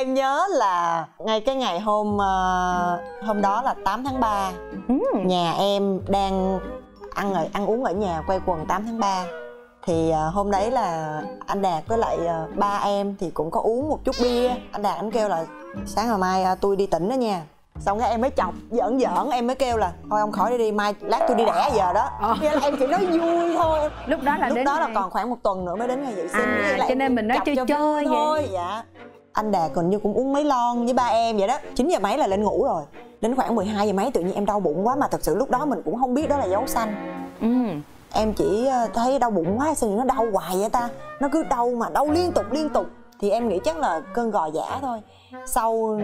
em nhớ là ngay cái ngày hôm uh, hôm đó là 8 tháng 3 ừ. nhà em đang ăn ở ăn uống ở nhà quay quần 8 tháng 3 thì uh, hôm đấy là anh đạt với lại uh, ba em thì cũng có uống một chút bia. Anh đạt anh kêu là sáng ngày mai uh, tôi đi tỉnh đó nha. Xong cái em mới chọc giỡn giỡn em mới kêu là thôi ông khỏi đi đi mai lát tôi đi đẻ giờ đó. Ờ. là em chỉ nói vui thôi. Lúc đó là lúc đến đó ngày... là còn khoảng một tuần nữa mới đến ngày vệ sinh. À, cho nên mình nói chơi chơi vậy. thôi dạ anh đạt còn như cũng uống mấy lon với ba em vậy đó. 9 giờ mấy là lên ngủ rồi. Đến khoảng 12 giờ mấy tự nhiên em đau bụng quá mà thật sự lúc đó mình cũng không biết đó là dấu xanh. Ừ. em chỉ ờ, thấy đau bụng quá sao nó đau hoài vậy ta? Nó cứ đau mà đau liên tục liên tục. Thì em nghĩ chắc là cơn gò giả thôi. Sau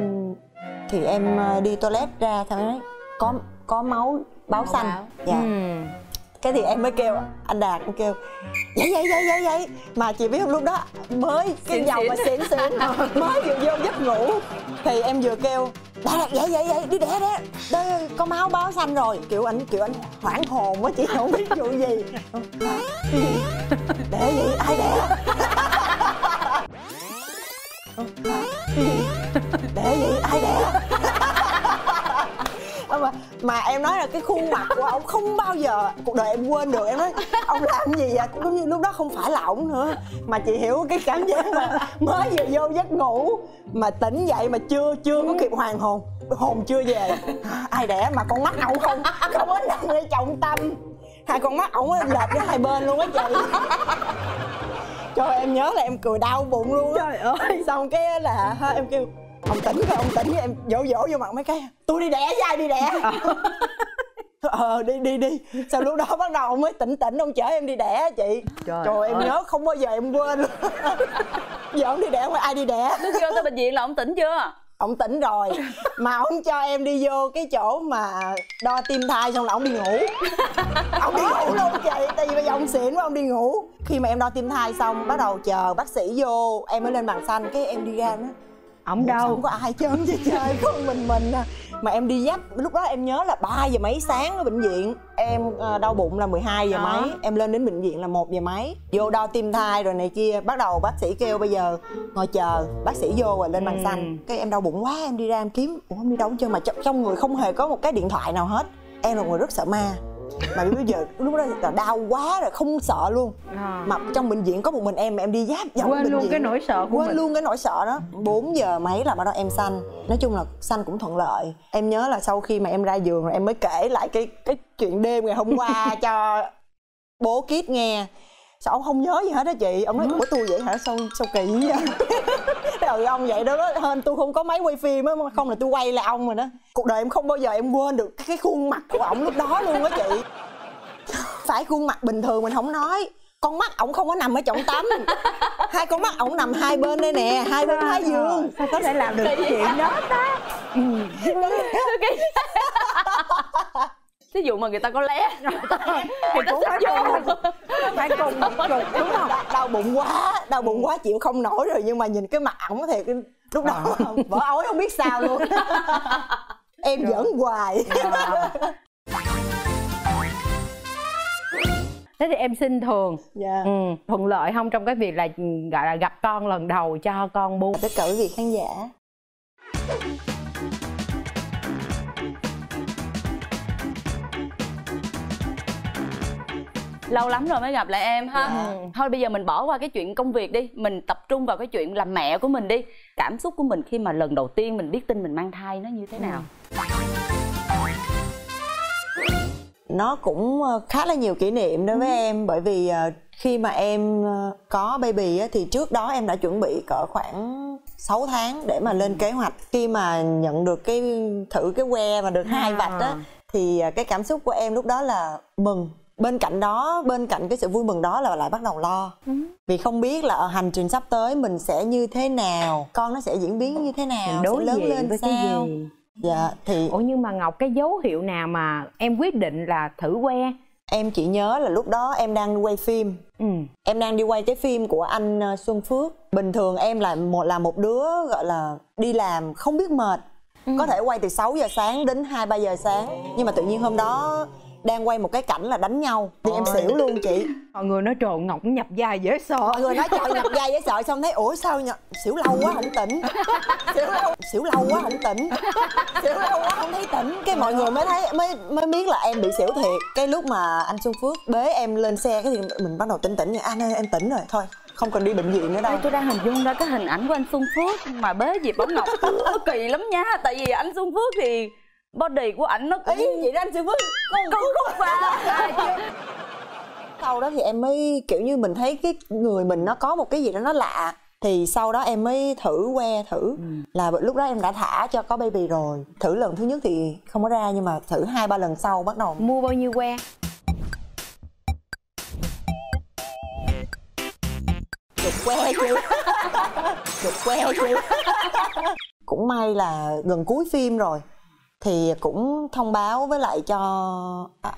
thì em ờ, đi toilet ra nói có có máu báo xanh. Dạ. Ừ. cái thì em mới kêu anh đạt em kêu vậy vậy vậy vậy vậy. Mà chị biết không lúc đó mới cái dòng mà xỉn. xỉn mới vừa vô giấc ngủ. Thì em vừa kêu đạt vậy vậy vậy đi đẻ đẻ đây có máu báo xanh rồi. Kiểu anh kiểu anh hoảng hồn quá chị không biết vụ gì. Đẻ gì ai đẻ? Để gì ai đẻ mà mà em nói là cái khuôn mặt của ông không bao giờ cuộc đời em quên được. Em nói ông làm gì vậy? Cũng như lúc đó không phải là ổng nữa. Mà chị hiểu cái cảm giác mà mới vừa vô giấc ngủ mà tỉnh dậy mà chưa chưa có kịp hoàn hồn hồn chưa về. Ai đẻ mà con mắt ổng không không có nằm ở trọng tâm. Hai con mắt ổng lệch ra hai bên luôn á chị. Trời em nhớ là em cười đau bụng luôn á. Trời ơi. Xong cái là em kêu ông tỉnh cái ông tỉnh em dỗ dỗ vô mặt mấy cái. Tôi đi đẻ với ai đi đẻ. Ờ đi đi đi. Sau lúc đó bắt đầu ông mới tỉnh tỉnh ông chở em đi đẻ chị. Trời, trời em nhớ không bao giờ em quên. Luôn giờ ông đi đẻ không ai đi đẻ? Lúc vô tới bệnh viện là ông tỉnh chưa? Ông tỉnh rồi. Mà ông cho em đi vô cái chỗ mà đo tim thai xong là ông đi ngủ. Ông đi ngủ luôn chị tại vì bây giờ ông xỉn quá ông đi ngủ. Khi mà em đo tim thai xong bắt đầu chờ bác sĩ vô em mới lên bàn xanh cái em đi ra nữa ổng đâu? không có ai trơn chứ chơi có mình mình à. Mà em đi dắt lúc đó em nhớ là 3 giờ mấy sáng ở bệnh viện. Em ờ, đau bụng là 12 giờ mấy. Em lên đến bệnh viện là một giờ mấy. Vô đo tim thai rồi này kia bắt đầu bác sĩ kêu bây giờ ngồi chờ. Bác sĩ vô rồi lên bàn ừ. xanh cái em đau bụng quá em đi ra em kiếm. Ủa không đi đâu chưa mà trong người không hề có một cái điện thoại nào hết. Em là người rất sợ ma mà bây giờ lúc đó là đau quá rồi không sợ luôn. À. mà trong bệnh viện có một mình em mà em đi giáp dòng quên bệnh luôn viện. cái nỗi sợ của quên mình. luôn cái nỗi sợ đó. 4 giờ mấy là bắt đầu em xanh nói chung là xanh cũng thuận lợi. Em nhớ là sau khi mà em ra giường rồi em mới kể lại cái cái chuyện đêm ngày hôm qua cho bố kít nghe. Sao ông không nhớ gì hết đó chị? Ông nói ủa tôi vậy hả? Sao sao kỳ vậy ừ ông vậy đó. Hơn tôi không có máy quay phim á không là tôi quay là ông rồi đó. Cuộc đời em không bao giờ em quên được cái khuôn mặt của ổng lúc đó luôn á chị. Phải khuôn mặt bình thường mình không nói. Con mắt ổng không có nằm ở trọng tâm. Hai con mắt ổng nằm hai bên đây nè hai bên thái dương. sao có thể làm được cái chuyện đó ta? Ừ. Ví dụ mà người ta có lé người ta, người ta phải vô phải cùng một cực đúng không đau bụng quá đau bụng quá chịu không nổi rồi nhưng mà nhìn cái mặt ổng thì lúc đó à. vỡ ối không biết sao luôn em rồi. giỡn hoài à. thế thì em xin thường dạ. ừ, thuận lợi không trong cái việc là gọi là gặp con lần đầu cho con bu tất cả quý vị khán giả lâu lắm rồi mới gặp lại em ha. Dạ. thôi bây giờ mình bỏ qua cái chuyện công việc đi. Mình tập trung vào cái chuyện làm mẹ của mình đi. Cảm xúc của mình khi mà lần đầu tiên mình biết tin mình mang thai nó như thế nào. Ừ. nó cũng ờ, khá là nhiều kỷ niệm đối với ừ. em. Bởi vì ờ, khi mà em ờ, có baby thì trước đó em đã chuẩn bị cỡ khoảng 6 tháng để mà lên kế hoạch. Khi mà nhận được cái thử cái que mà được hai vạch á thì cái cảm xúc của em lúc đó là mừng bên cạnh đó bên cạnh cái sự vui mừng đó là lại bắt đầu lo ừ. vì không biết là ở hành trình sắp tới mình sẽ như thế nào con nó sẽ diễn biến như thế nào đối sẽ lớn lên với sao cái gì? dạ thì ủa nhưng mà ngọc cái dấu hiệu nào mà em quyết định là thử que em chỉ nhớ là lúc đó em đang quay phim ừ. em đang đi quay cái phim của anh ờ, xuân phước bình thường em là một là một đứa gọi là đi làm không biết mệt ừ. có thể quay từ 6 giờ sáng đến hai ba giờ sáng nhưng mà tự nhiên hôm đó đang quay một cái cảnh là đánh nhau. Thì em xỉu luôn chị. Mọi người nói trời ngọc nhập vai dễ sợ. Mọi người nói trời nhập vai dễ sợ xong thấy ủa sao nhập xỉu lâu quá không tỉnh. Xỉu lâu xỉu lâu quá không tỉnh. Xỉu lâu quá không thấy tỉnh. Cái mọi người mới thấy mới mới biết là em bị xỉu thiệt. Cái lúc mà anh xuân phước bế em lên xe cái thì mình bắt đầu tỉnh tỉnh anh ơi em tỉnh rồi. Thôi không cần đi bệnh viện nữa đâu. Tôi đang hình dung ra cái hình ảnh của anh xuân phước mà bế dịp bóng ngọc. Kỳ lắm nha. Tại vì anh xuân phước thì body của ảnh nó cũng... ý vậy đó anh xuân phước con con khúc mà sau đó thì em mới kiểu như mình thấy cái người mình nó có một cái gì đó nó lạ thì sau đó em mới thử que thử. Ừ. là lúc đó em đã thả cho có baby rồi. Thử lần thứ nhất thì không có ra nhưng mà thử hai ba lần sau bắt đầu. Mua bao nhiêu que? Chục que chứ. Chục que chứ. Cũng may là gần cuối phim rồi thì cũng thông báo với lại cho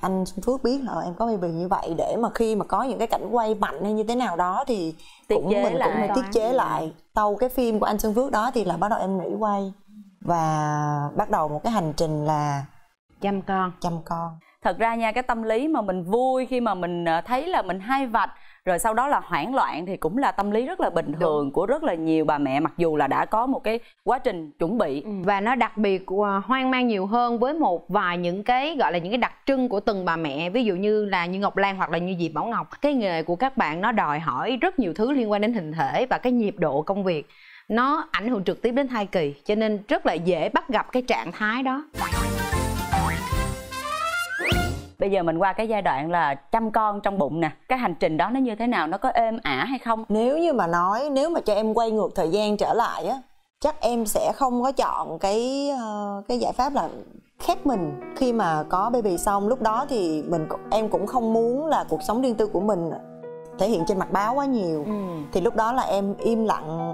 anh Xuân Phước biết là em có baby như vậy để mà khi mà có những cái cảnh quay mạnh hay như thế nào đó thì tiết cũng mình lại. cũng phải tiết chế lại. Sau cái phim của anh Xuân Phước đó thì là bắt đầu em nghỉ quay và bắt đầu một cái hành trình là chăm con. Chăm con. Thật ra nha cái tâm lý mà mình vui khi mà mình ờ, thấy là mình hai vạch rồi sau đó là hoảng loạn thì cũng là tâm lý rất là bình thường Đúng. của rất là nhiều bà mẹ mặc dù là đã có một cái quá trình chuẩn bị. Ừ. và nó đặc biệt ờ, hoang mang nhiều hơn với một vài những cái gọi là những cái đặc trưng của từng bà mẹ. Ví dụ như là như ngọc lan hoặc là như diệp bảo ngọc. Cái nghề của các bạn nó đòi hỏi rất nhiều thứ liên quan đến hình thể và cái nhịp độ công việc. Nó ảnh hưởng trực tiếp đến thai kỳ cho nên rất là dễ bắt gặp cái trạng thái đó bây giờ mình qua cái giai đoạn là chăm con trong bụng nè. Cái hành trình đó nó như thế nào? Nó có êm ả hay không? Nếu như mà nói nếu mà cho em quay ngược thời gian trở lại á chắc em sẽ không có chọn cái uh, cái giải pháp là khép mình. Khi mà có baby xong lúc đó thì mình em cũng không muốn là cuộc sống riêng tư của mình thể hiện trên mặt báo quá nhiều. Ừ. thì lúc đó là em im lặng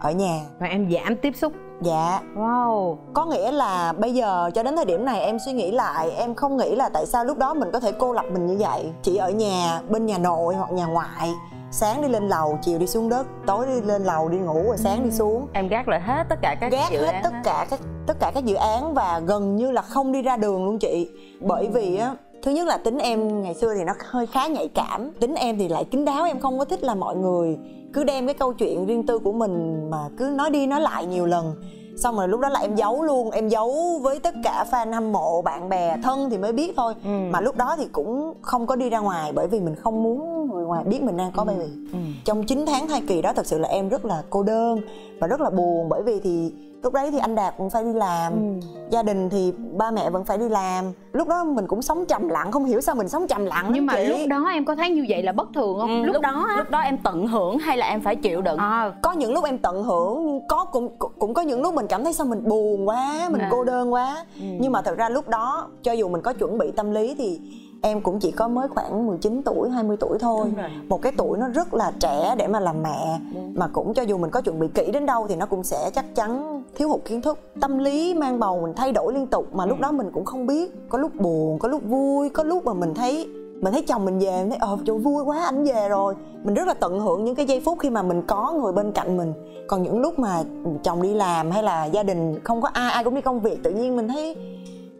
ở nhà. Và em giảm tiếp xúc dạ. Wow. Có nghĩa là bây giờ cho đến thời điểm này em suy nghĩ lại em không nghĩ là tại sao lúc đó mình có thể cô lập mình như vậy. Chỉ ở nhà bên nhà nội hoặc nhà ngoại. Sáng đi lên lầu chiều đi xuống đất. Tối đi lên lầu đi ngủ rồi sáng ừ. đi xuống. Em gác lại hết tất cả các gác dự hết án tất cả các tất cả các dự án và gần như là không đi ra đường luôn chị. Bởi vì á thứ nhất là tính em ngày xưa thì nó hơi khá nhạy cảm. Tính em thì lại kín đáo em không có thích là mọi người cứ đem cái câu chuyện riêng tư của mình mà cứ nói đi nói lại nhiều lần xong rồi lúc đó là em giấu luôn em giấu với tất cả fan hâm mộ bạn bè thân thì mới biết thôi ừ. mà lúc đó thì cũng không có đi ra ngoài bởi vì mình không muốn người ngoài biết mình đang có ừ. baby ừ. trong 9 tháng thai kỳ đó thật sự là em rất là cô đơn và rất là buồn bởi vì thì lúc đấy thì anh đạt cũng phải đi làm ừ. gia đình thì ba mẹ vẫn phải đi làm lúc đó mình cũng sống trầm lặng không hiểu sao mình sống trầm lặng nhưng mà chị. lúc đó em có thấy như vậy là bất thường không ừ, lúc, lúc đó lúc đó em tận hưởng hay là em phải chịu đựng à, có những lúc em tận hưởng có cũng cũng có những lúc mình cảm thấy sao mình buồn quá mình à. cô đơn quá ừ. nhưng mà thật ra lúc đó cho dù mình có chuẩn bị tâm lý thì em cũng chỉ có mới khoảng 19 tuổi 20 tuổi thôi. Một cái tuổi nó rất là trẻ để mà làm mẹ. Đúng. mà cũng cho dù mình có chuẩn bị kỹ đến đâu thì nó cũng sẽ chắc chắn thiếu hụt kiến thức tâm lý mang bầu mình thay đổi liên tục. Mà lúc ừ. đó mình cũng không biết có lúc buồn có lúc vui có lúc mà mình thấy mình thấy chồng mình về mình thấy ờ trời vui quá anh về rồi. Mình rất là tận hưởng những cái giây phút khi mà mình có người bên cạnh mình. Còn những lúc mà chồng đi làm hay là gia đình không có ai ai cũng đi công việc tự nhiên mình thấy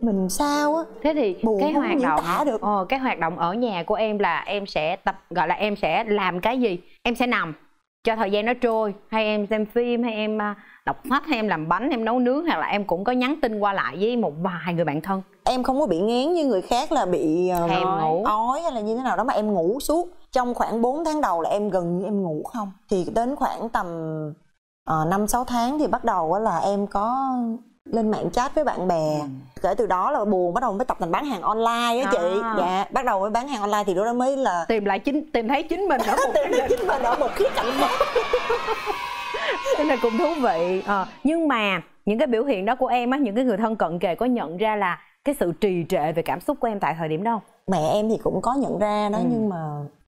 mình sao á. Thế thì Buồn cái hoạt động tả được. Ờ, cái hoạt động ở nhà của em là em sẽ tập gọi là em sẽ làm cái gì? Em sẽ nằm cho thời gian nó trôi hay em xem phim hay em à, đọc sách hay em làm bánh em nấu nướng hoặc là em cũng có nhắn tin qua lại với một vài người bạn thân. Em không có bị ngán như người khác là bị uh, thèm ngủ. ói hay là như thế nào đó mà em ngủ suốt. Trong khoảng 4 tháng đầu là em gần như em ngủ không. Thì đến khoảng tầm ờ, năm uh, sáu tháng thì bắt đầu là em có lên mạng chat với bạn bè ừ. kể từ đó là buồn bắt đầu mới tập thành bán hàng online á à. chị dạ bắt đầu mới bán hàng online thì đó mới là tìm lại chính tìm thấy chính mình ở một tìm thấy chính mình ở một khía cạnh khác thế là cũng thú vị à, nhưng mà những cái biểu hiện đó của em á những cái người thân cận kề có nhận ra là cái sự trì trệ về cảm xúc của em tại thời điểm đâu mẹ em thì cũng có nhận ra đó ừ. nhưng mà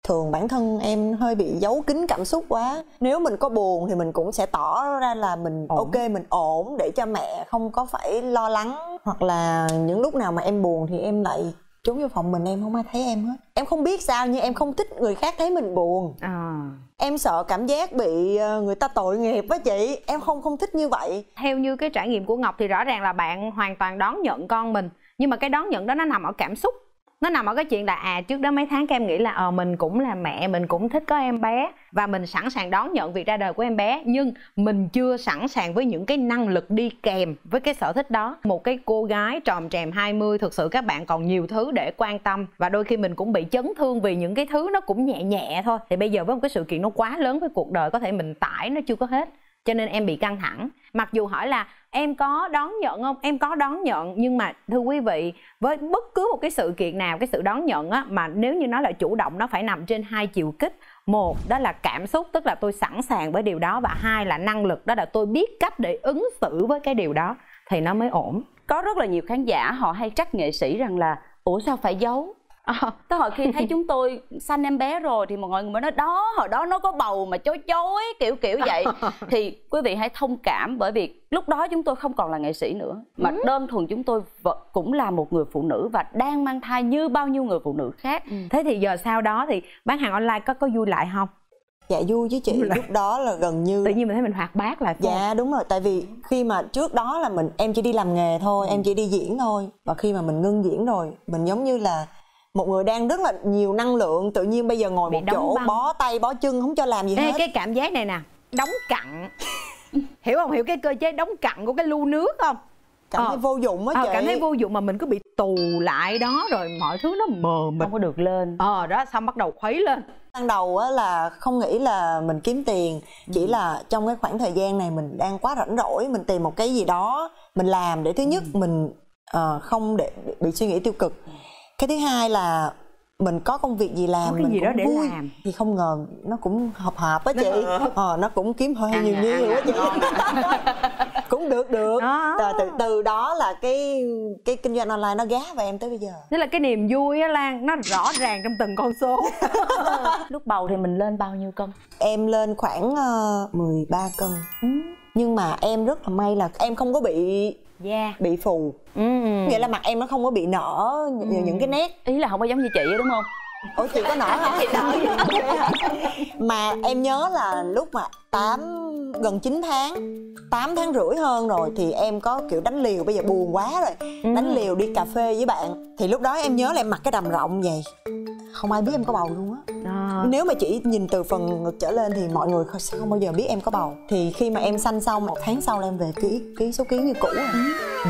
thường bản thân em hơi bị giấu kín cảm xúc quá. Nếu mình có buồn thì mình cũng sẽ tỏ ra là mình ổn. ok mình ổn để cho mẹ không có phải lo lắng. Hoặc là những lúc nào mà em buồn thì em lại trốn vô phòng mình em không ai thấy em hết. Em không biết sao nhưng em không thích người khác thấy mình buồn. À. em sợ cảm giác bị ờ, người ta tội nghiệp á chị. Em không không thích như vậy. Theo như cái trải nghiệm của ngọc thì rõ ràng là bạn hoàn toàn đón nhận con mình. Nhưng mà cái đón nhận đó nó nằm ở cảm xúc nó nằm ở cái chuyện là à trước đó mấy tháng các em nghĩ là ờ mình cũng là mẹ, mình cũng thích có em bé và mình sẵn sàng đón nhận việc ra đời của em bé. Nhưng mình chưa sẵn sàng với những cái năng lực đi kèm với cái sở thích đó. Một cái cô gái tròm trèm 20 thực sự các bạn còn nhiều thứ để quan tâm và đôi khi mình cũng bị chấn thương vì những cái thứ nó cũng nhẹ nhẹ thôi. Thì bây giờ với một cái sự kiện nó quá lớn với cuộc đời, có thể mình tải nó chưa có hết, cho nên em bị căng thẳng mặc dù hỏi là em có đón nhận không? Em có đón nhận, nhưng mà thưa quý vị, với bất cứ một cái sự kiện nào, cái sự đón nhận á, mà nếu như nó là chủ động, nó phải nằm trên hai chiều kích. Một, đó là cảm xúc, tức là tôi sẵn sàng với điều đó. Và hai là năng lực, đó là tôi biết cách để ứng xử với cái điều đó, thì nó mới ổn. Có rất là nhiều khán giả họ hay trách nghệ sĩ rằng là, ủa sao phải giấu? À, tới hồi khi thấy chúng tôi sanh em bé rồi thì mọi người mới nói đó hồi đó nó có bầu mà chối chối kiểu kiểu vậy. Thì quý vị hãy thông cảm bởi vì lúc đó chúng tôi không còn là nghệ sĩ nữa mà ừ. đơn thuần chúng tôi cũng là một người phụ nữ và đang mang thai như bao nhiêu người phụ nữ khác. Ừ. thế thì giờ sau đó thì bán hàng online có có vui lại không? Dạ vui chứ chị. Lúc đó là gần như tự nhiên mình thấy mình hoạt bát lại dạ đúng rồi. Tại vì khi mà trước đó là mình em chỉ đi làm nghề thôi ừ. em chỉ đi diễn thôi. Và khi mà mình ngưng diễn rồi mình giống như là một người đang rất là nhiều năng lượng tự nhiên bây giờ ngồi Bị một chỗ băng. bó tay bó chân không cho làm gì Ê, hết. cái cảm giác này nè đóng cặn. Hiểu không? Hiểu cái cơ chế đóng cặn của cái lu nước không? Cảm ờ. thấy vô dụng á ờ, chị. cảm thấy vô dụng mà mình cứ bị tù lại đó rồi mọi thứ nó mờ mịt. Không có được lên. Ờ đó xong bắt đầu khuấy lên. Ban đầu á là không nghĩ là mình kiếm tiền chỉ ừ. là trong cái khoảng thời gian này mình đang quá rảnh rỗi mình tìm một cái gì đó mình làm để thứ nhất ừ. mình uh, không để bị suy nghĩ tiêu cực cái thứ hai là mình có công việc gì làm có cái mình gì cũng đó để vui. làm. Thì không ngờ nó cũng hợp hợp á chị. ờ nó cũng kiếm hơi nhiều nhiều á chị. Cũng được được. Đó. từ từ đó là cái cái kinh doanh online nó gá vào em tới bây giờ. Tức là cái niềm vui á lan nó rõ ràng trong từng con số. Lúc bầu thì mình lên bao nhiêu cân? Em lên khoảng uh, ờ, 13 cân. Ừ. nhưng mà em rất là may là em không có bị da bị phù ừ. nghĩa là mặt em nó không có bị nở ừ. những cái nét ý là không có giống như chị đúng không ủa chị có nở hả? Mà em nhớ là lúc mà 8 gần 9 tháng 8 tháng rưỡi hơn rồi thì em có kiểu đánh liều bây giờ buồn quá rồi. Ừ. đánh liều đi cà phê với bạn. Thì lúc đó em nhớ là em mặc cái đầm rộng vậy. Không ai biết em có bầu luôn á. À. nếu mà chỉ nhìn từ phần ngực trở lên thì mọi người sẽ không bao giờ biết em có bầu. Thì khi mà em sanh xong một tháng sau là em về ký ký số ký như cũ rồi. Ừ.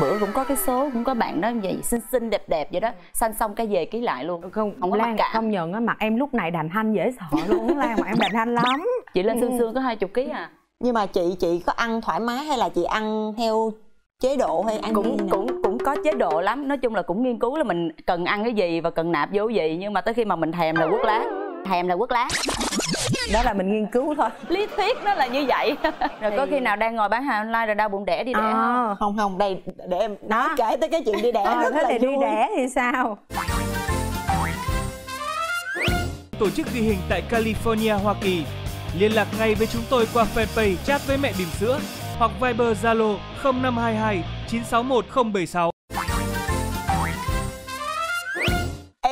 bữa cũng có cái số cũng có bạn đó vậy xinh xinh đẹp đẹp vậy đó. Sanh xong cái về ký lại luôn. Không không có Lan, cả. không nhận á mặt em lúc này đành hanh dễ sợ luôn Lan mà em đành hanh lắm. Chị lên xương xương có hai chục ký à. Nhưng mà chị chị có ăn thoải mái hay là chị ăn theo chế độ hay ăn cũng cũng cũng có chế độ lắm. Nói chung là cũng nghiên cứu là mình cần ăn cái gì và cần nạp vô gì nhưng mà tới khi mà mình thèm là quất lá. Thèm là quất lá đó là mình nghiên cứu thôi. Lý thuyết nó là như vậy. Rồi thì... có khi nào đang ngồi bán hàng online rồi đau bụng đẻ đi đẻ à, không? Không không đây để em nói kể tới cái chuyện đi đẻ à, rất thế là thì đi đẻ thì sao? Tổ chức ghi hình tại California, Hoa Kỳ. Liên lạc ngay với chúng tôi qua fanpage chat với mẹ bỉm sữa hoặc Viber Zalo 0522 961 076.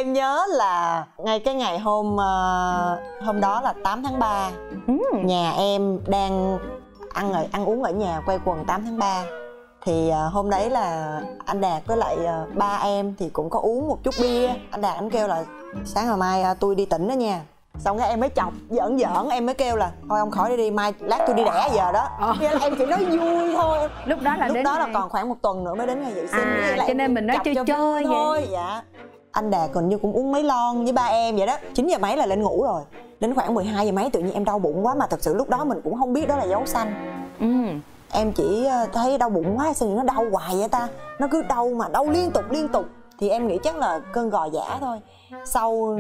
Em nhớ là ngay cái ngày hôm uh, hôm đó là 8 tháng 3 ừ. Nhà em đang ăn ở, ăn uống ở nhà quay quần 8 tháng 3 thì uh, hôm đấy là anh đạt với lại uh, ba em thì cũng có uống một chút bia. Anh đạt anh kêu là sáng ngày mai uh, tôi đi tỉnh đó nha. Xong cái em mới chọc giỡn giỡn em mới kêu là thôi ông khỏi đi đi mai lát tôi đi đẻ giờ đó. Ờ. là em chỉ nói vui thôi. Lúc đó là lúc đến đó ngày... là còn khoảng một tuần nữa mới đến ngày vệ sinh. À, cho nên mình nói chơi chơi thôi vậy. dạ anh đạt còn như cũng uống mấy lon với ba em vậy đó. 9 giờ mấy là lên ngủ rồi. Đến khoảng 12 giờ mấy tự nhiên em đau bụng quá mà thật sự lúc đó mình cũng không biết đó là dấu xanh. Ừ. Em chỉ ờ, thấy đau bụng quá sao nó đau hoài vậy ta. Nó cứ đau mà đau liên tục liên tục. Thì em nghĩ chắc là cơn gò giả thôi. Sau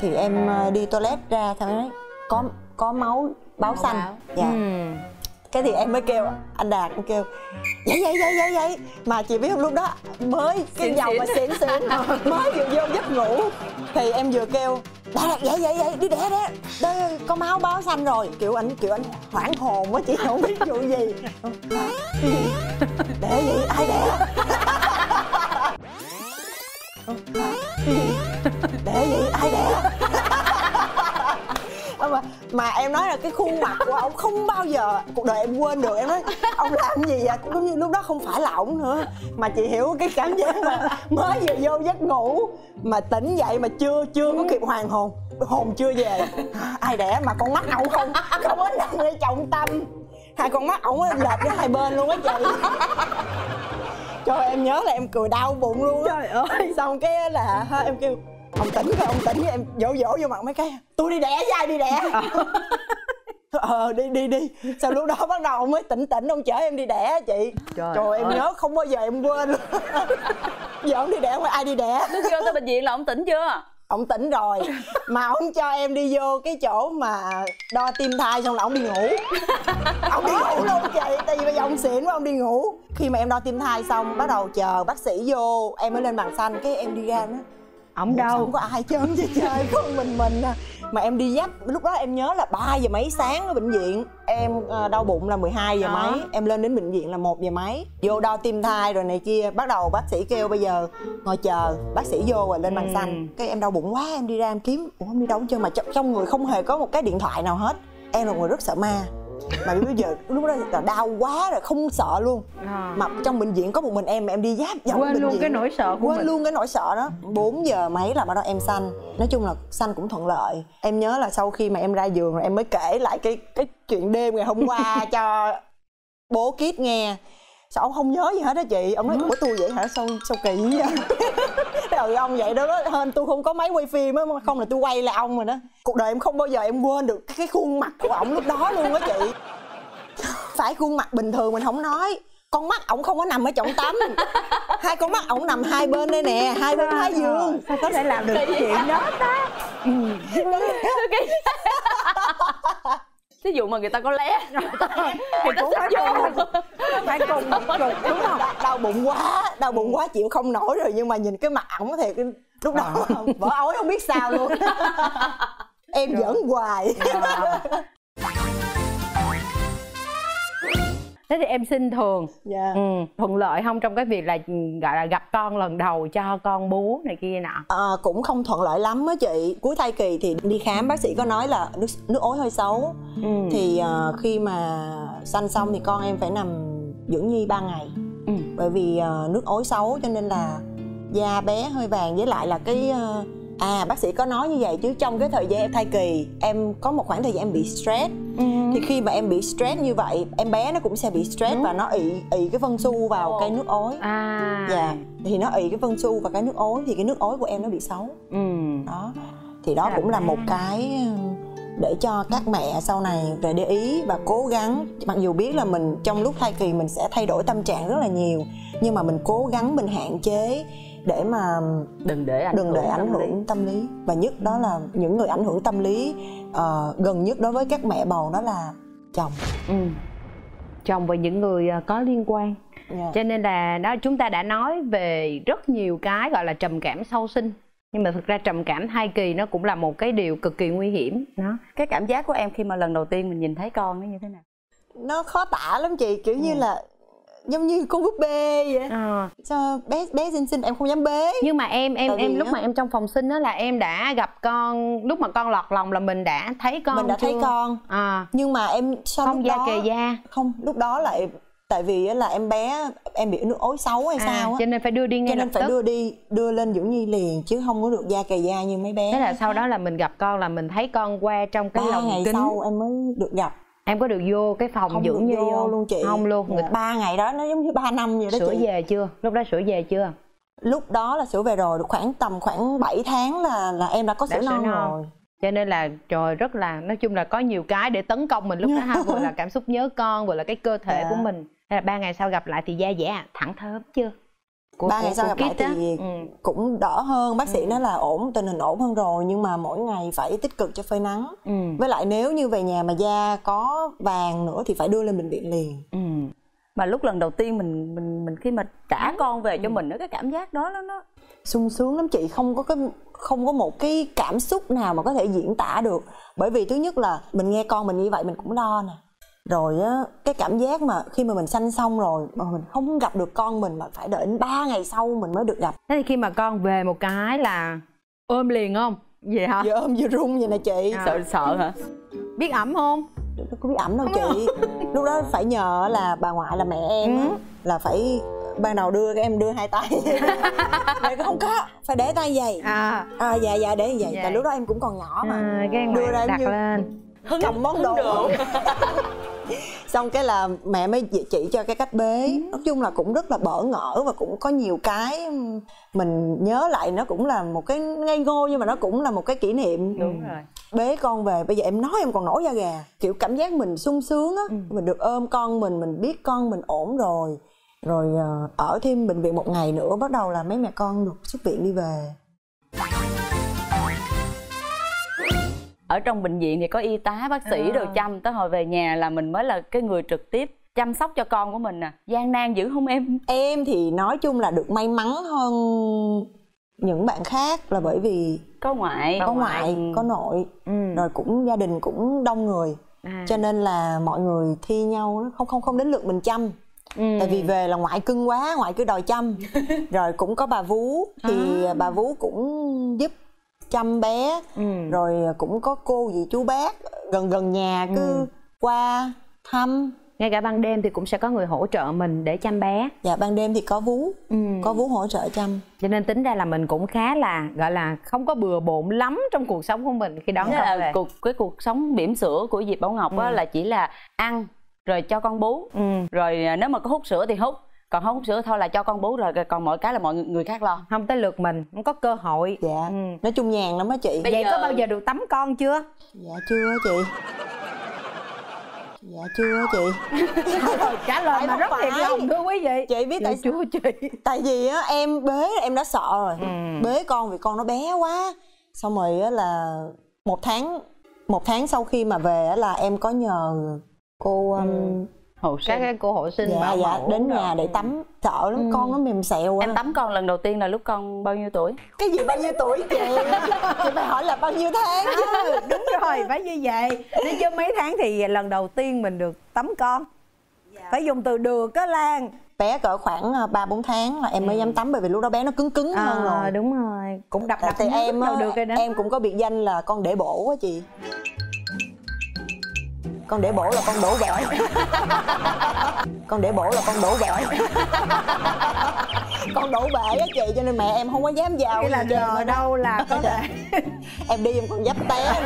thì em ờ, đi toilet ra nói có có máu báo xanh. dạ. Ừ. cái thì em mới kêu anh đạt em kêu vậy vậy vậy vậy vậy. Mà chị biết không lúc đó mới cái dầu mà xỉn. xỉn mới vừa vô giấc ngủ. Thì em vừa kêu đạt vậy vậy vậy đi đẻ đẻ đây có máu báo xanh rồi. Kiểu anh kiểu anh hoảng hồn quá chị không biết vụ gì. Đẻ gì ai đẻ? Đẻ gì ai đẻ mà mà em nói là cái khuôn mặt của ông không bao giờ cuộc đời em quên được. Em nói ông làm gì vậy? Giống như lúc đó không phải là ổng nữa. Mà chị hiểu cái cảm giác mà mới vừa vô giấc ngủ mà tỉnh dậy mà chưa chưa có kịp hoàn hồn. Hồn chưa về. Ai đẻ mà con mắt ổng không không có nằm ở trọng tâm. Hai con mắt ổng lệch ra hai bên luôn á chị. Trời em nhớ là em cười đau bụng luôn trời ơi. Xong cái là em kêu ông tỉnh coi ông tỉnh em dỗ dỗ vô mặt mấy cái. Tôi đi đẻ với ai đi đẻ? Ờ đi đi đi. Sau lúc đó bắt đầu ông mới tỉnh tỉnh ông chở em đi đẻ chị. Trời trời, em ơi. nhớ không bao giờ em quên. Luôn giờ ông đi đẻ không ai đi đẻ. Lúc vô tới bệnh viện là ông tỉnh chưa? Ông tỉnh rồi. Mà ông cho em đi vô cái chỗ mà đo tim thai xong là ông đi ngủ. Ông đi ngủ luôn chị tại vì bây giờ ông xỉn quá ông đi ngủ. Khi mà em đo tim thai xong bắt đầu chờ bác sĩ vô em mới lên bàn xanh cái em đi ra nó ổng đâu? không có ai trơn chứ trời có mình mình à. mà em đi dắt lúc đó em nhớ là 3 giờ mấy sáng ở bệnh viện. Em à, đau bụng là 12 giờ Đó. mấy. Em lên đến bệnh viện là 1 giờ mấy. Vô đo tim thai rồi này kia bắt đầu bác sĩ kêu bây giờ ngồi chờ. Bác sĩ vô rồi lên bàn Ừ. xanh. Cái em đau bụng quá em đi ra em kiếm. Ủa không đi đâu trơn mà trong người không hề có một cái điện thoại nào hết. Em là người rất sợ ma mà bây giờ lúc đó là đau quá rồi không sợ luôn. À. mà trong bệnh viện có một mình em mà em đi giáp vòng quên bệnh luôn viện. cái nỗi sợ của quên mình. luôn cái nỗi sợ đó. 4 giờ mấy là bắt đầu em sanh. Nói chung là sanh cũng thuận lợi. Em nhớ là sau khi mà em ra giường rồi em mới kể lại cái cái chuyện đêm ngày hôm qua cho bố kít nghe. Sao ông không nhớ gì hết đó chị? Ông nói ủa tôi vậy hả? Sao sao kỳ vậy ừ ông vậy đó hên tôi không có máy quay phim á không là tôi quay là ông rồi đó. Cuộc đời em không bao giờ em quên được cái, khuôn mặt của ổng lúc đó luôn á chị. Phải khuôn mặt bình thường mình không nói. Con mắt ổng không có nằm ở trọng tâm hai con mắt ổng nằm hai bên đây nè hai bên thái dương. Sao có thể làm được cái chuyện đó ta? Ừ. thí dụ mà người ta có lé thì cũng phải cùng phải cùng một cực đúng không? Đau, bụng quá đau bụng quá chịu không nổi rồi nhưng mà nhìn cái mặt ổng thì cái- lúc đó vỡ ối không biết sao luôn. Em giỡn hoài thế thì em xin thường. Dạ. Ừ. thuận lợi không? Trong cái việc là ừ, gọi là gặp con lần đầu cho con bú này kia nọ. Ờ, cũng không thuận lợi lắm á chị. Cuối thai kỳ thì đi khám bác sĩ có nói là nước nước ối hơi xấu. Ừ. thì ờ, khi mà sanh xong thì con em phải nằm dưỡng nhi 3 ngày. Ừ. bởi vì ờ, nước ối xấu cho nên là da bé hơi vàng. Với lại là cái ờ, à bác sĩ có nói như vậy chứ trong cái thời gian em thai kỳ em có một khoảng thời gian em bị stress. Ừ. thì khi mà em bị stress như vậy em bé nó cũng sẽ bị stress và nó ị ị cái phân su vào cái nước ối. À. Dạ thì nó ị cái phân su vào cái nước ối thì cái nước ối của em nó bị xấu. Ừ. đó thì đó Là cũng là một cái để cho các mẹ sau này về để ý và cố gắng. Mặc dù biết là mình trong lúc thai kỳ mình sẽ thay đổi tâm trạng rất là nhiều nhưng mà mình cố gắng mình hạn chế để mà đừng để ảnh đừng để hưởng ảnh tâm lý. hưởng tâm lý và nhất đó là những người ảnh hưởng tâm lý ờ, gần nhất đối với các mẹ bầu đó là chồng ừ. chồng và những người à, có liên quan Dạ. cho nên là đó chúng ta đã nói về rất nhiều cái gọi là trầm cảm sau sinh nhưng mà thực ra trầm cảm thai kỳ nó cũng là một cái điều cực kỳ nguy hiểm đó cái cảm giác của em khi mà lần đầu tiên mình nhìn thấy con nó như thế nào nó khó tả lắm chị kiểu Ừ. như là giống như con búp bê vậy. À. sao bé bé xinh xinh em không dám bế? Nhưng mà em em Tại em lúc á- mà em trong phòng sinh đó là em đã gặp con lúc mà con lọt lòng là mình đã thấy con mình đã thấy chưa? con. À nhưng mà em sau không da đó kề da. không lúc đó lại tại vì là em bé em bị nước ối xấu hay à, sao á. cho nên phải đưa đi ngay cho nên phải tức. đưa đi đưa lên dưỡng nhi liền chứ không có được da kề da như mấy bé thế là sau đó là mình gặp con là mình thấy con qua trong cái ba lồng ngày kính. sau em mới được gặp em có được vô cái phòng không dưỡng nhi vô không? luôn chị. Không luôn ta ba ngày đó nó giống như ba năm vậy đó sửa chị. về chưa? Lúc đó sửa về chưa? Lúc đó là sữa về rồi được khoảng tầm khoảng 7 tháng là là em đã có Đã sữa sữa non, non. rồi. Cho nên là trời rất là nói chung là có nhiều cái để tấn công mình lúc đó ha vừa là cảm xúc nhớ con vừa là cái cơ thể Dạ. của mình. Thế là ba ngày sau gặp lại thì da dẻ thẳng thớm chưa Của- ba ngày sau gặp lại thì ừ. cũng đỡ hơn. Bác sĩ nói là ổn tình hình ổn hơn rồi nhưng mà mỗi ngày phải tích cực cho phơi nắng. Ừ. với lại nếu như về nhà mà da có vàng nữa thì phải đưa lên bệnh viện liền. Ừ. mà lúc lần đầu tiên mình mình mình khi mà trả con về cho mình nó cái cảm giác đó nó nó sung sướng lắm chị không có cái không có một cái cảm xúc nào mà có thể diễn tả được. Bởi vì thứ nhất là mình nghe con mình như vậy mình cũng lo nè rồi á cái cảm giác mà khi mà mình sanh xong rồi mà mình không gặp được con mình mà phải đợi đến 3 ngày sau mình mới được gặp. Thế thì khi mà con về một cái là ôm liền không? Vậy hả? Vừa ôm vừa run vậy nè chị. À. sợ sợ hả? Biết ẩm không? Đâu có biết ẩm đâu chị. Lúc đó phải nhờ là bà ngoại là mẹ em ừ. là phải ban đầu đưa các em đưa hai tay. Mẹ không có phải để tay vậy. À, à dạ dạ để vậy. Tại lúc đó em cũng còn nhỏ mà. À, cái đưa ra đặt như... lên. Cầm món đồ xong cái là mẹ mới chỉ cho cái cách bế. Ừ. nói chung là cũng rất là bỡ ngỡ và cũng có nhiều cái mình nhớ lại nó cũng là một cái ngây ngô nhưng mà nó cũng là một cái kỷ niệm. Đúng rồi. Bế con về bây giờ em nói em còn nổi da gà. Kiểu cảm giác mình sung sướng á ừ. mình được ôm con mình mình biết con mình ổn rồi. Rồi ờ, ở thêm bệnh viện một ngày nữa bắt đầu là mấy mẹ con được xuất viện đi về ở trong bệnh viện thì có y tá bác sĩ à. rồi chăm tới hồi về nhà là mình mới là cái người trực tiếp chăm sóc cho con của mình nè à. gian nan dữ không em em thì nói chung là được may mắn hơn những bạn khác là bởi vì có ngoại có ngoại có nội ừ. rồi cũng gia đình cũng đông người à. cho nên là mọi người thi nhau không không không đến lượt mình chăm ừ. tại vì về là ngoại cưng quá ngoại cứ đòi chăm rồi cũng có bà vú thì à. bà vú cũng giúp chăm bé ừ. rồi cũng có cô gì chú bác gần gần nhà cứ ừ. qua thăm ngay cả ban đêm thì cũng sẽ có người hỗ trợ mình để chăm bé dạ ban đêm thì có vú ừ. có vú hỗ trợ chăm cho nên tính ra là mình cũng khá là gọi là không có bừa bộn lắm trong cuộc sống của mình khi đón con về cuộc cái cuộc sống bỉm sữa của Diệp Bảo Ngọc ừ. á là chỉ là ăn rồi cho con bú ừ. rồi à, nếu mà có hút sữa thì hút còn không hút sữa thôi là cho con bú rồi còn mọi cái là mọi người khác lo. Không tới lượt mình không có cơ hội. Dạ. Ừ. nói chung nhàn lắm á chị. Bây vậy giờ... có bao giờ được tắm con chưa? Dạ chưa chị. Dạ chưa chị. Trả lời mà rất thiệt lòng thưa quý vị. Chị biết tại chưa chị. Tại vì á em bế em đã sợ rồi. Ừ. bế con vì con nó bé quá. Xong rồi á là một tháng một tháng sau khi mà về á là em có nhờ cô um, ừ hộ sinh. các cái cô hộ sinh dạ bảo dạ mẫu đến nhà để tắm. Sợ lắm ừ. con nó mềm xẹo quá. Em tắm con lần đầu tiên là lúc con bao nhiêu tuổi? Cái gì bao nhiêu tuổi chị chị phải hỏi là bao nhiêu tháng? Chứ à, đúng rồi phải như vậy. Nếu chứ mấy tháng thì lần đầu tiên mình được tắm con. Dạ. phải dùng từ được á lan. Bé cỡ khoảng ờ, ba bốn tháng là em mới ừ. dám tắm bởi vì lúc đó bé nó cứng cứng à, hơn rồi. đúng rồi. Cũng đập đập thì em được đó. em cũng có biệt danh là con để bổ quá chị con để bổ là con đổ bể con để bổ là con đổ bể con đổ bể á chị cho nên mẹ em không có dám vào cái là giờ đâu là có thể. Em đi em còn dấp té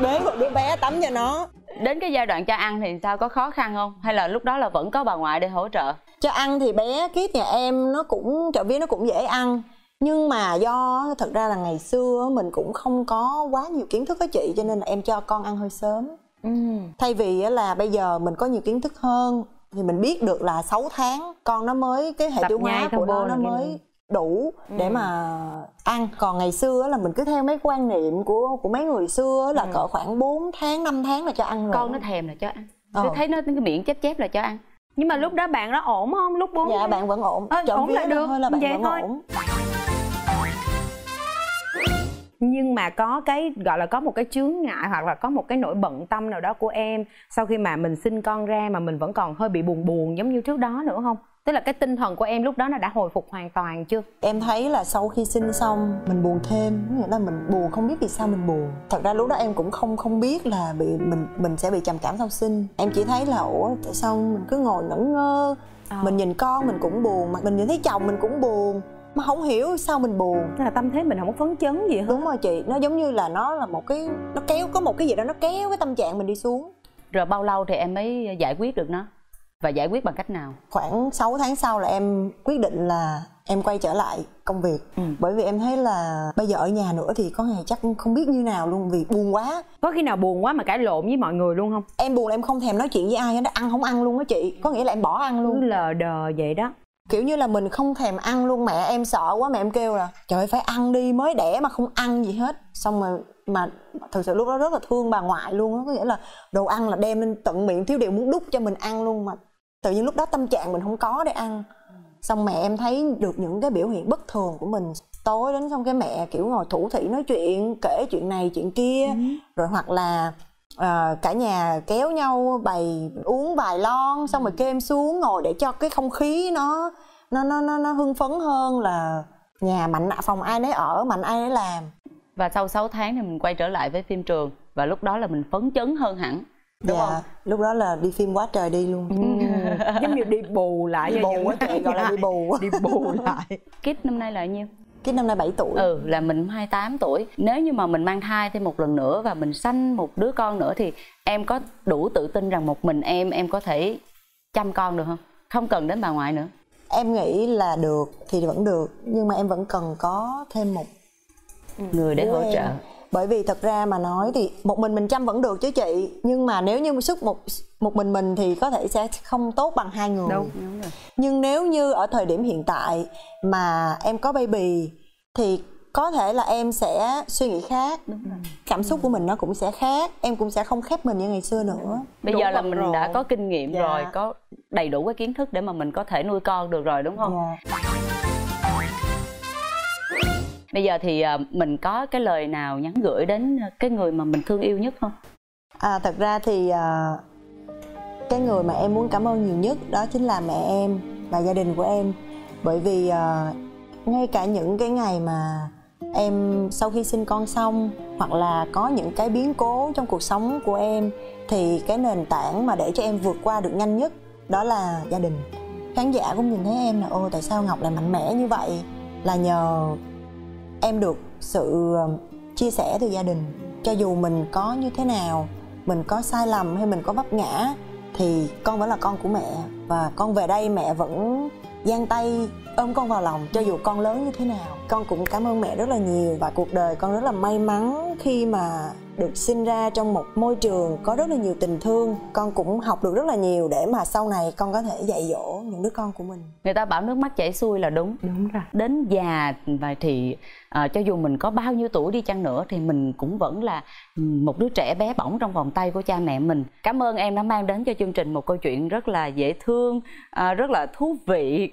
bế một đứa bé tắm cho nó. Đến cái giai đoạn cho ăn thì sao có khó khăn không? Hay là lúc đó là vẫn có bà ngoại để hỗ trợ? Cho ăn thì bé kiết nhà em nó cũng trợ viên nó cũng dễ ăn. Nhưng mà do thật ra là ngày xưa mình cũng không có quá nhiều kiến thức với chị cho nên là em cho con ăn hơi sớm ừ. thay vì là bây giờ mình có nhiều kiến thức hơn thì mình biết được là 6 tháng con nó mới cái hệ tiêu hóa của nó nó mới đủ ừ. để mà ăn còn ngày xưa là mình cứ theo mấy quan niệm của của mấy người xưa là ừ. cỡ khoảng 4 tháng 5 tháng là cho ăn rồi con nó thèm là cho ăn ờ. thấy nó cái miệng chép chép là cho ăn nhưng mà lúc đó bạn nó ổn không lúc bốn dạ bạn vẫn ổn à, ổn là được thôi là bạn Vậy vẫn thôi. ổn nhưng mà có cái gọi là có một cái chướng ngại hoặc là có một cái nỗi bận tâm nào đó của em sau khi mà mình sinh con ra mà mình vẫn còn hơi bị buồn buồn giống như trước đó nữa không? Tức là cái tinh thần của em lúc đó nó đã hồi phục hoàn toàn chưa? Em thấy là sau khi sinh xong mình buồn thêm nghĩa là mình buồn không biết vì sao mình buồn. Thật ra lúc đó em cũng không không biết là bị mình mình sẽ bị trầm cảm sau sinh. Em chỉ thấy là ủa tại sao mình cứ ngồi ngẩn ngơ? À. mình nhìn con mình cũng buồn mà mình nhìn thấy chồng mình cũng buồn mà không hiểu sao mình buồn. Thế là tâm thế mình không có phấn chấn gì hết. Đúng rồi chị nó giống như là nó là một cái nó kéo có một cái gì đó nó kéo cái tâm trạng mình đi xuống. Rồi bao lâu thì em mới giải quyết được nó? Và giải quyết bằng cách nào? Khoảng 6 tháng sau là em quyết định là em quay trở lại công việc. Ừ. bởi vì em thấy là bây giờ ở nhà nữa thì có ngày chắc không biết như nào luôn vì buồn quá. Có khi nào buồn quá mà cãi lộn với mọi người luôn không? Em buồn là em không thèm nói chuyện với ai hết ăn không ăn luôn á chị. Có nghĩa là em bỏ ăn luôn. Lờ đờ vậy đó kiểu như là mình không thèm ăn luôn mẹ em sợ quá mẹ em kêu là trời ơi phải ăn đi mới đẻ mà không ăn gì hết. Xong rồi mà thực sự lúc đó rất là thương bà ngoại luôn á có nghĩa là đồ ăn là đem lên tận miệng thiếu điều muốn đút cho mình ăn luôn mà. Tự nhiên lúc đó tâm trạng mình không có để ăn. Xong mẹ em thấy được những cái biểu hiện bất thường của mình. Tối đến xong cái mẹ kiểu ngồi thủ thị nói chuyện kể chuyện này chuyện kia. Ừ. rồi hoặc là à, cả nhà kéo nhau bày uống vài lon xong rồi kêu em xuống ngồi để cho cái không khí nó nó nó nó, nó hưng phấn hơn là nhà mạnh phòng ai nấy ở mạnh ai nấy làm. Và sau 6 tháng thì mình quay trở lại với phim trường và lúc đó là mình phấn chấn hơn hẳn đúng dạ, không? lúc đó là đi phim quá trời đi luôn. Ừ. giống như đi bù lại đi bù á chị gọi là đi bù. Đi bù lại. Kít năm nay là bao nhiêu cái năm nay 7 tuổi. Ừ là mình 28 tuổi. Nếu như mà mình mang thai thêm một lần nữa và mình sanh một đứa con nữa thì em có đủ tự tin rằng một mình em em có thể chăm con được không? Không cần đến bà ngoại nữa. Em nghĩ là được thì vẫn được nhưng mà em vẫn cần có thêm một người để hỗ trợ bởi vì thật ra mà nói thì một mình mình chăm vẫn được chứ chị nhưng mà nếu như sức một một mình mình thì có thể sẽ không tốt bằng hai người đúng, đúng rồi. nhưng nếu như ở thời điểm hiện tại mà em có baby thì có thể là em sẽ suy nghĩ khác Đúng rồi. cảm xúc của mình nó cũng sẽ khác em cũng sẽ không khép mình như ngày xưa nữa bây đúng giờ là mình rồi. đã có kinh nghiệm dạ. rồi có đầy đủ cái kiến thức để mà mình có thể nuôi con được rồi đúng không dạ bây giờ thì ờ, mình có cái lời nào nhắn gửi đến cái người mà mình thương yêu nhất không? À thật ra thì ờ, cái người mà em muốn cảm ơn nhiều nhất đó chính là mẹ em và gia đình của em. Bởi vì ờ, ngay cả những cái ngày mà em sau khi sinh con xong hoặc là có những cái biến cố trong cuộc sống của em thì cái nền tảng mà để cho em vượt qua được nhanh nhất đó là gia đình. Khán giả cũng nhìn thấy em là ô tại sao ngọc lại mạnh mẽ như vậy? Là nhờ em được sự ờ, chia sẻ từ gia đình. Cho dù mình có như thế nào, mình có sai lầm hay mình có vấp ngã, thì con vẫn là con của mẹ. Và con về đây mẹ vẫn giang tay ôm con vào lòng, cho dù con lớn như thế nào con cũng cảm ơn mẹ rất là nhiều và cuộc đời con rất là may mắn khi mà được sinh ra trong một môi trường có rất là nhiều tình thương. Con cũng học được rất là nhiều để mà sau này con có thể dạy dỗ những đứa con của mình. Người ta bảo nước mắt chảy xuôi là đúng. Đúng rồi. Đến già và thì à, cho dù mình có bao nhiêu tuổi đi chăng nữa thì mình cũng vẫn là một đứa trẻ bé bỏng trong vòng tay của cha mẹ mình. Cảm ơn em đã mang đến cho chương trình một câu chuyện rất là dễ thương à, rất là thú vị